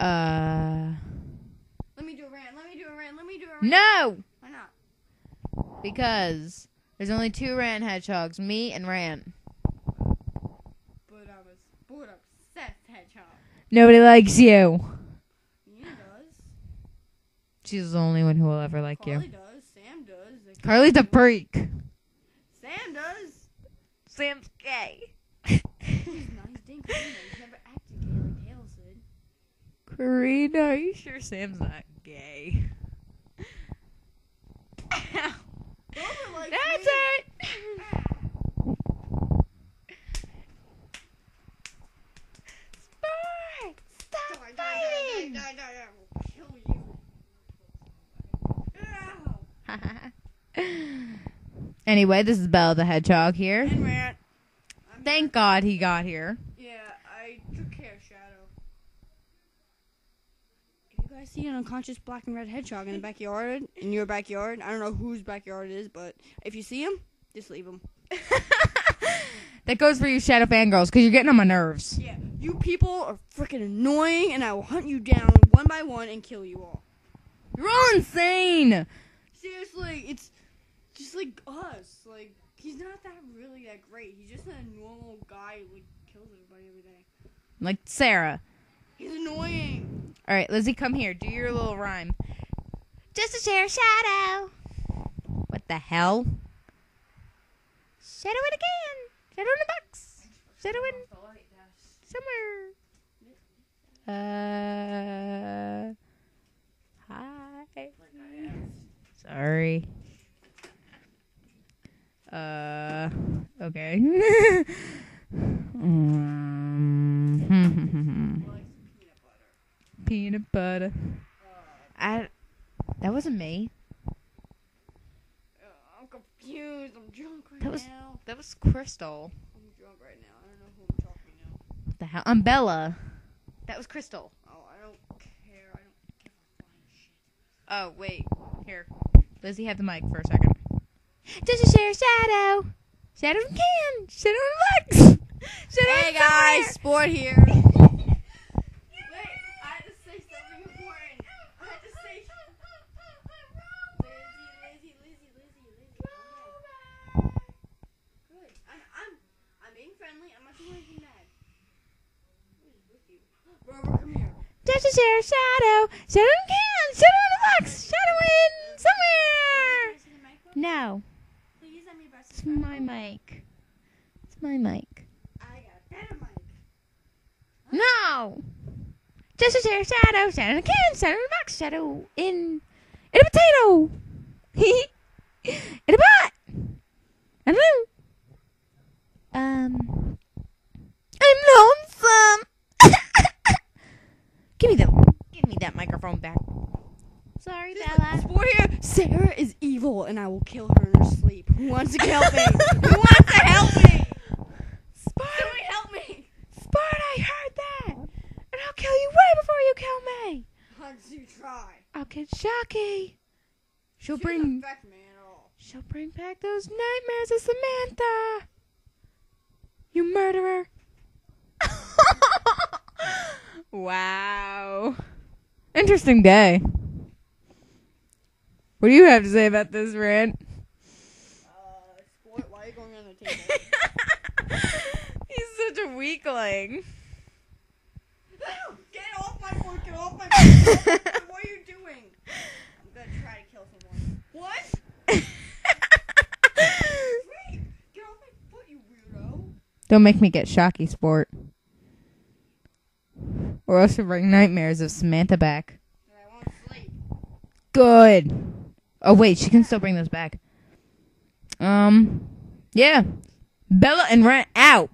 Uh, Let me do a rant. Let me do a rant. Let me do a rant. no, Why not? because there's only two Rant hedgehogs, me and Rant. But I'm a sport obsessed hedgehog. Nobody likes you. Nina does. She's the only one who will ever like you. Carly you. does. Sam does. Carly's a freak. Sam does. Sam's gay. He's not. He's dating He's never acted gay like Hale said. Karina, are you sure Sam's not gay? Grover likes That's me. it. Stop Die, fighting. die, die. Ow. anyway, this is Belle the Hedgehog here. Thank God he got here. Yeah, I took care of Shadow. You see an unconscious black and red hedgehog in the backyard, in your backyard, I don't know whose backyard it is, but if you see him, just leave him. that goes for you shadow fangirls because you're getting on my nerves. Yeah, you people are freaking annoying, and I will hunt you down one by one and kill you all. You're all insane. Seriously, it's just like us. Like he's not that really that great. He's just a normal guy who like kills everybody every day. Like Sarah. He's annoying. All right, Lizzie, come here. Do your little rhyme. Just to share a shadow. What the hell? Shadow it again. Shadow in a box. Shadow in somewhere. Uh. Hi. Sorry. Uh. Okay. peanut butter. I. That wasn't me. I'm confused. I'm drunk right That was- now. That was Crystal. I'm drunk right now. I don't know who I'm talking now. What the hell? I'm Bella. That was Crystal. Oh, I don't care. I don't give a flying shit. Oh, wait. Here. Lizzie, have the mic for a second. Just to share shadow. Shadow in can. Shadow in box. Shadow Hey in guys. Sport here. Wait, I had to say something important. I had to say. Lizzie, Lizzie, Lizzie, Lizzie, Lizzie. calm down. Good. I'm, I'm, I'm being friendly. I'm not doing anything bad. What is with you? Rover, come here. Just to share shadow. Shadow in can. Shadow in the box. Shadow in somewhere. Can I see the mic? No. Please, let me press It's my mic. It's my mic. I got a better mic. No. Just a share shadow, shadow in a can, shadow in a box, shadow in in a potato. in a pot. I don't know. Um I'm lonesome. give me that give me that microphone back. Sorry, Bella. Sport here. Sarah is evil, and I will kill her in her sleep. Who wants to help me? Who wants to help me? Spart, Somebody help me! Spart, I heard that. And I'll kill you way before you kill me. Hugs you try. I'll get Shocky. She'll She bring affect me at all. She'll bring back those nightmares of Samantha. You murderer. wow. Interesting day. What do you have to say about this rant? Uh, sport, why are you going on the table? He's such a weakling. get off my board, get off my board. what are you doing? I'm gonna try to kill someone. What? Wait, get off my foot, you weirdo. Don't make me get shocky, sport. Or else you'll bring nightmares of Samantha back. I won't sleep. Good. Oh wait, she can still bring those back. Um, yeah. Bella and Rant out.